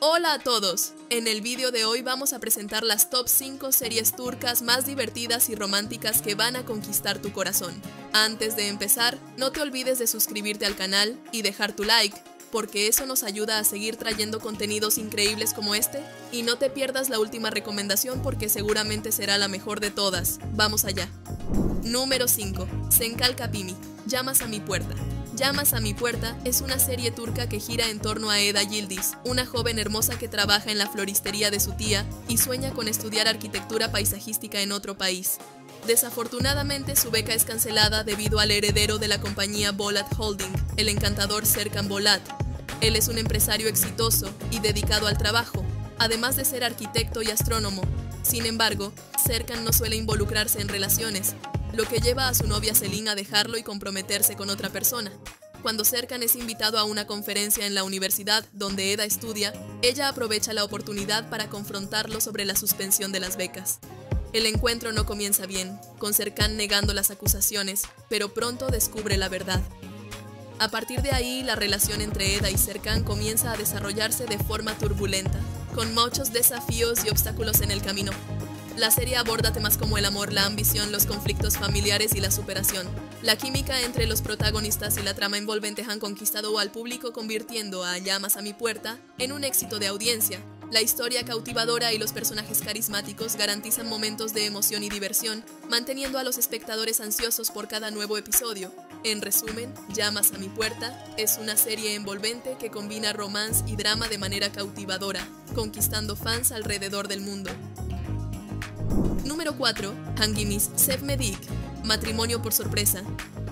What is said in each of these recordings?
Hola a todos. En el vídeo de hoy vamos a presentar las top 5 series turcas más divertidas y románticas que van a conquistar tu corazón. Antes de empezar, no te olvides de suscribirte al canal y dejar tu like, porque eso nos ayuda a seguir trayendo contenidos increíbles como este. Y no te pierdas la última recomendación porque seguramente será la mejor de todas. Vamos allá. Número 5. Senkal Kapimi. Llamas a mi puerta. Llamas a mi puerta es una serie turca que gira en torno a Eda Yildiz, una joven hermosa que trabaja en la floristería de su tía y sueña con estudiar arquitectura paisajística en otro país. Desafortunadamente su beca es cancelada debido al heredero de la compañía Bolat Holding, el encantador Serkan Bolat. Él es un empresario exitoso y dedicado al trabajo, además de ser arquitecto y astrónomo. Sin embargo, Serkan no suele involucrarse en relaciones, lo que lleva a su novia Celine a dejarlo y comprometerse con otra persona. Cuando Serkan es invitado a una conferencia en la universidad donde Eda estudia, ella aprovecha la oportunidad para confrontarlo sobre la suspensión de las becas. El encuentro no comienza bien, con Serkan negando las acusaciones, pero pronto descubre la verdad. A partir de ahí, la relación entre Eda y Serkan comienza a desarrollarse de forma turbulenta, con muchos desafíos y obstáculos en el camino, la serie aborda temas como el amor, la ambición, los conflictos familiares y la superación. La química entre los protagonistas y la trama envolvente han conquistado al público convirtiendo a Llamas a mi puerta en un éxito de audiencia. La historia cautivadora y los personajes carismáticos garantizan momentos de emoción y diversión, manteniendo a los espectadores ansiosos por cada nuevo episodio. En resumen, Llamas a mi puerta es una serie envolvente que combina romance y drama de manera cautivadora, conquistando fans alrededor del mundo. Número 4. Hangimis Sevmedik. Matrimonio por sorpresa.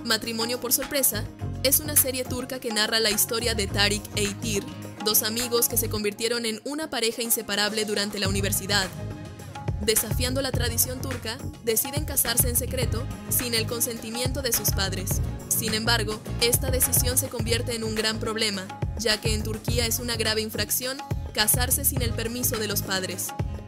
Matrimonio por sorpresa es una serie turca que narra la historia de Tarik e Itir, dos amigos que se convirtieron en una pareja inseparable durante la universidad. Desafiando la tradición turca, deciden casarse en secreto sin el consentimiento de sus padres. Sin embargo, esta decisión se convierte en un gran problema, ya que en Turquía es una grave infracción casarse sin el permiso de los padres.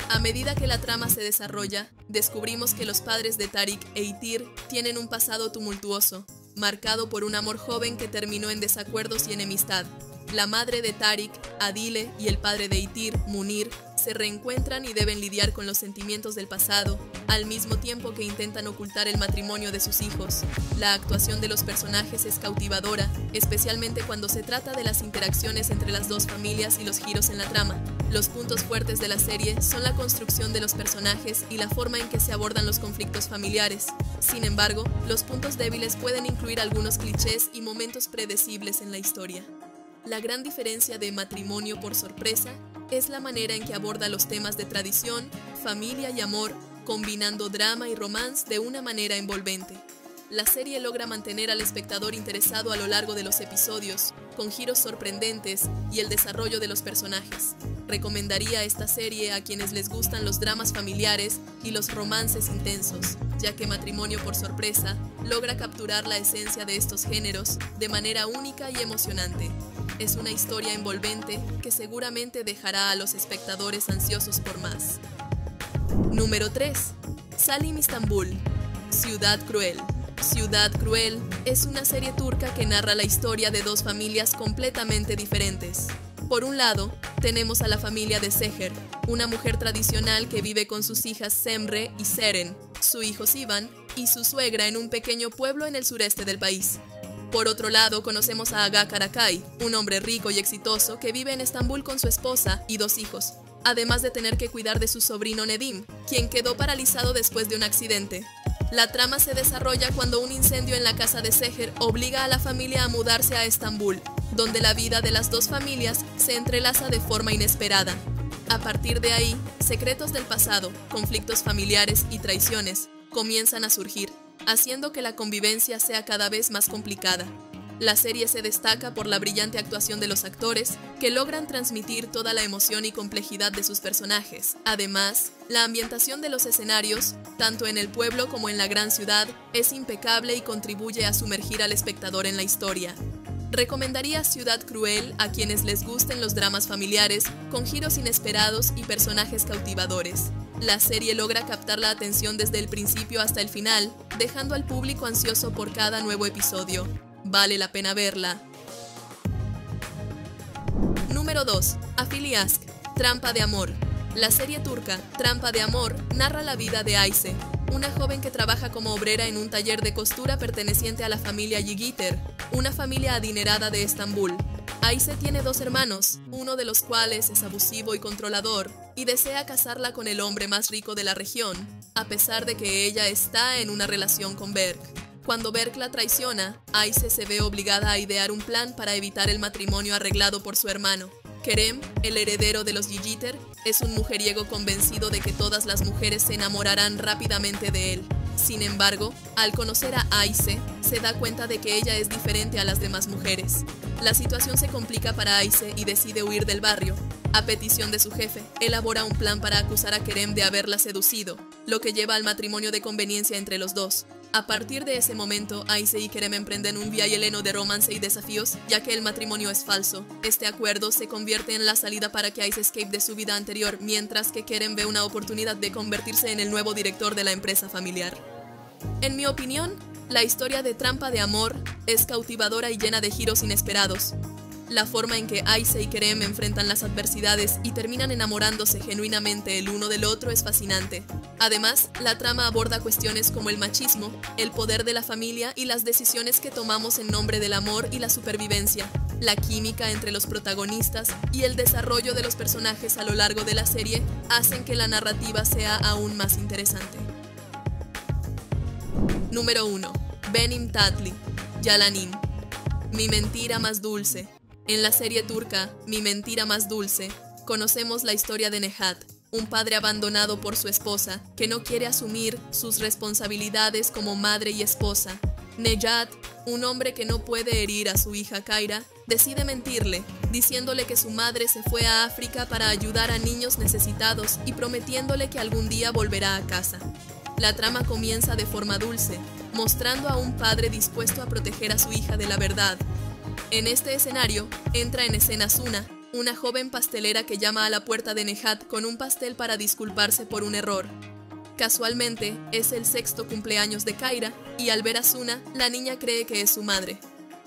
A medida que la trama se desarrolla, descubrimos que los padres de Tarik e Itir tienen un pasado tumultuoso, marcado por un amor joven que terminó en desacuerdos y enemistad. La madre de Tarik, Adile, y el padre de Itir, Munir, se reencuentran y deben lidiar con los sentimientos del pasado, al mismo tiempo que intentan ocultar el matrimonio de sus hijos. La actuación de los personajes es cautivadora, especialmente cuando se trata de las interacciones entre las dos familias y los giros en la trama. Los puntos fuertes de la serie son la construcción de los personajes y la forma en que se abordan los conflictos familiares. Sin embargo, los puntos débiles pueden incluir algunos clichés y momentos predecibles en la historia. La gran diferencia de Matrimonio por sorpresa es la manera en que aborda los temas de tradición, familia y amor, combinando drama y romance de una manera envolvente. La serie logra mantener al espectador interesado a lo largo de los episodios, con giros sorprendentes y el desarrollo de los personajes. Recomendaría esta serie a quienes les gustan los dramas familiares y los romances intensos, ya que Matrimonio por sorpresa logra capturar la esencia de estos géneros de manera única y emocionante. Es una historia envolvente que seguramente dejará a los espectadores ansiosos por más. Número 3. Salim Istanbul. Ciudad Cruel. Ciudad Cruel es una serie turca que narra la historia de dos familias completamente diferentes. Por un lado, tenemos a la familia de Seher, una mujer tradicional que vive con sus hijas Semre y Seren, su hijo Sivan y su suegra en un pequeño pueblo en el sureste del país. Por otro lado, conocemos a Aga Karakai, un hombre rico y exitoso que vive en Estambul con su esposa y dos hijos, además de tener que cuidar de su sobrino Nedim, quien quedó paralizado después de un accidente. La trama se desarrolla cuando un incendio en la casa de Seher obliga a la familia a mudarse a Estambul, donde la vida de las dos familias se entrelaza de forma inesperada. A partir de ahí, secretos del pasado, conflictos familiares y traiciones comienzan a surgir, haciendo que la convivencia sea cada vez más complicada. La serie se destaca por la brillante actuación de los actores, que logran transmitir toda la emoción y complejidad de sus personajes. Además, la ambientación de los escenarios, tanto en el pueblo como en la gran ciudad, es impecable y contribuye a sumergir al espectador en la historia. Recomendaría Ciudad Cruel a quienes les gusten los dramas familiares, con giros inesperados y personajes cautivadores. La serie logra captar la atención desde el principio hasta el final, dejando al público ansioso por cada nuevo episodio. Vale la pena verla. Número 2. Afiliask. Trampa de Amor. La serie turca Trampa de Amor narra la vida de Ayse, una joven que trabaja como obrera en un taller de costura perteneciente a la familia Yigiter, una familia adinerada de Estambul. Ayse tiene dos hermanos, uno de los cuales es abusivo y controlador, y desea casarla con el hombre más rico de la región, a pesar de que ella está en una relación con Berk. Cuando Berk la traiciona, Ayse se ve obligada a idear un plan para evitar el matrimonio arreglado por su hermano. Kerem, el heredero de los Yigiter, es un mujeriego convencido de que todas las mujeres se enamorarán rápidamente de él. Sin embargo, al conocer a Aise, se da cuenta de que ella es diferente a las demás mujeres. La situación se complica para Aise y decide huir del barrio. A petición de su jefe, elabora un plan para acusar a Kerem de haberla seducido, lo que lleva al matrimonio de conveniencia entre los dos. A partir de ese momento, Aise y Kerem emprenden un viaje lleno de romance y desafíos, ya que el matrimonio es falso. Este acuerdo se convierte en la salida para que Aise escape de su vida anterior, mientras que Kerem ve una oportunidad de convertirse en el nuevo director de la empresa familiar. En mi opinión, la historia de Trampa de Amor es cautivadora y llena de giros inesperados. La forma en que Aise y Kerem enfrentan las adversidades y terminan enamorándose genuinamente el uno del otro es fascinante. Además, la trama aborda cuestiones como el machismo, el poder de la familia y las decisiones que tomamos en nombre del amor y la supervivencia, la química entre los protagonistas y el desarrollo de los personajes a lo largo de la serie hacen que la narrativa sea aún más interesante. Número 1. Benim Tatli, Yalanim. Mi mentira más dulce. En la serie turca Mi mentira más dulce, conocemos la historia de Nehat, un padre abandonado por su esposa que no quiere asumir sus responsabilidades como madre y esposa. Nejat, un hombre que no puede herir a su hija Kaira, decide mentirle, diciéndole que su madre se fue a África para ayudar a niños necesitados y prometiéndole que algún día volverá a casa. La trama comienza de forma dulce, mostrando a un padre dispuesto a proteger a su hija de la verdad, en este escenario, entra en escena Suna, una joven pastelera que llama a la puerta de Nehat con un pastel para disculparse por un error. Casualmente, es el sexto cumpleaños de Kaira, y al ver a Suna, la niña cree que es su madre.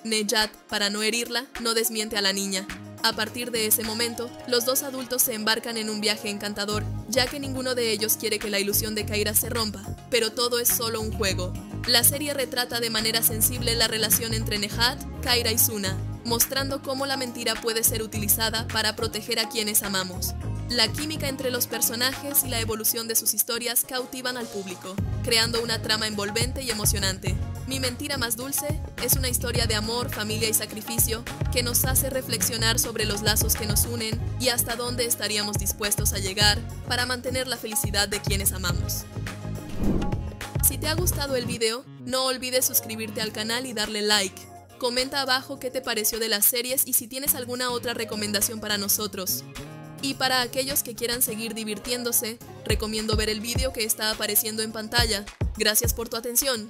Nejat, para no herirla, no desmiente a la niña. A partir de ese momento, los dos adultos se embarcan en un viaje encantador, ya que ninguno de ellos quiere que la ilusión de Kaira se rompa, pero todo es solo un juego. La serie retrata de manera sensible la relación entre Nehat, Kaira y Suna, mostrando cómo la mentira puede ser utilizada para proteger a quienes amamos. La química entre los personajes y la evolución de sus historias cautivan al público, creando una trama envolvente y emocionante. Mi mentira más dulce es una historia de amor, familia y sacrificio que nos hace reflexionar sobre los lazos que nos unen y hasta dónde estaríamos dispuestos a llegar para mantener la felicidad de quienes amamos. Te ha gustado el video, no olvides suscribirte al canal y darle like. Comenta abajo qué te pareció de las series y si tienes alguna otra recomendación para nosotros. Y para aquellos que quieran seguir divirtiéndose, recomiendo ver el vídeo que está apareciendo en pantalla. Gracias por tu atención.